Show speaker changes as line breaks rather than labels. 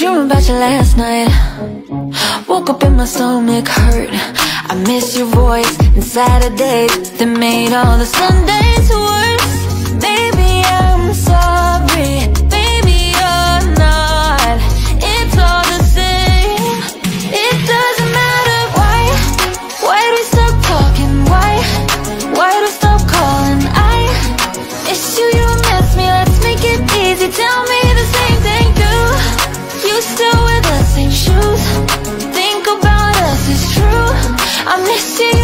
Dreaming about you last night. Woke up in my stomach hurt. I miss your voice and Saturdays That made all the Sundays work wishing